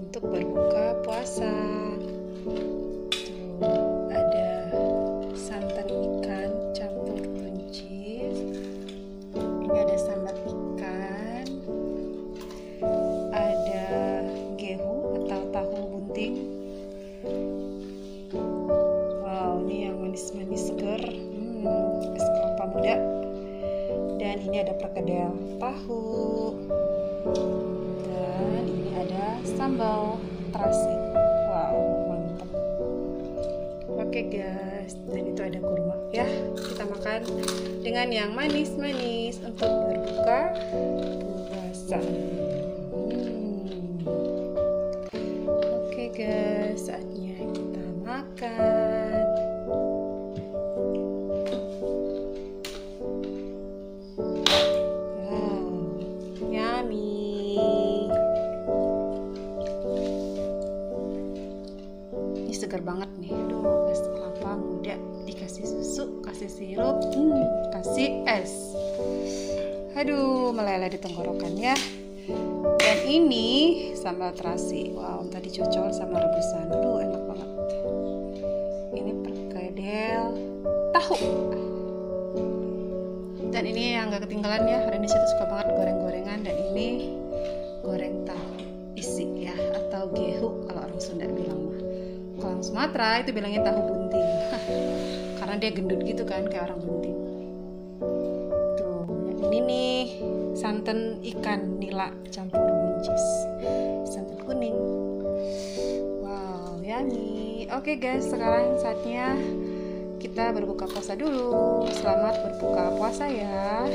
untuk berbuka puasa. Tuh, ada santan ikan campur buncis. Ini ada sambal ikan. Ada gehu atau tahu bunting. Wow, ini yang manis-manis segar. Hmm, es kelapa muda dan ini ada perkedel tahu dan ini ada sambal terasi. Wow mantap oke guys. Dan itu ada kurma ya. Kita makan dengan yang manis-manis untuk berbuka puasa. Hmm. oke guys. Saatnya kita makan segar banget nih. Aduh, es kelapa muda dikasih susu, kasih sirup, hmm, kasih es. Aduh, meleleh di tenggorokan ya. Dan ini sambal terasi. Wow, tadi cocol sama rebusan. Aduh, enak banget. Ini perkedel tahu dan ini yang gak ketinggalan ya Renisha tuh suka banget goreng-gorengan dan ini goreng tahu isi ya atau gehu kalau orang Sunda bilang orang Sumatera itu bilangnya tahu bunting. Karena dia gendut gitu kan kayak orang bunting. Tuh ini nih santan ikan nila campur buncis. Santan kuning. Wow yummy. Oke guys sekarang saatnya kita berbuka puasa dulu. Selamat berbuka puasa ya.